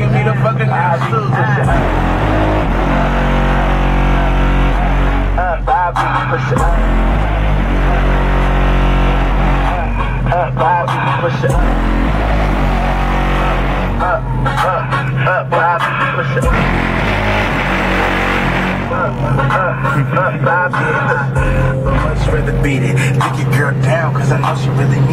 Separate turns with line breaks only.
Begging me to fucking
Bobby, push up, Up, Bobby, push it. Up, Bobby, push it. Up, up, up, Bobby, push it. Up, up, up, Bobby.
But much rather beat it. Take your girl down, cause I know she really needs